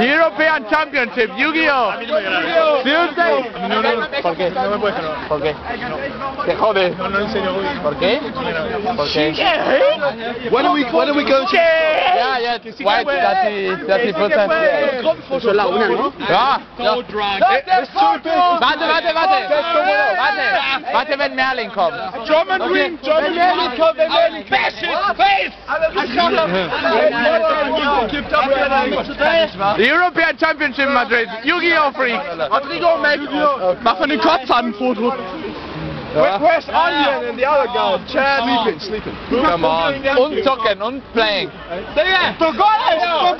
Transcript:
European Championship, Yu-Gi-Oh! Tuesday. No, no, ¿Por qué? No me puedes no. ¿Por qué? ¿Te jode? No, no, en serio, voy. ¿Por qué? ¿Por qué? When are we, when are we going to... Ya, ya, white, that's the, that's the Eso es la una, ¿no? Ja, ja. It's too. Warte, warte, warte. Warte, warte, wenn Merlin kommt. German Ring, German Ring. kommt, wenn Merlin kommt. The European Championship Madrid, Yu-Gi-Oh! Freak. Rodrigo, make Mach von den an ein Foto. Where's Onion and the other guy? Oh, Chad. Sleeping, sleeping. Come on. Und zocken, und playing. Digga! Du Gott, du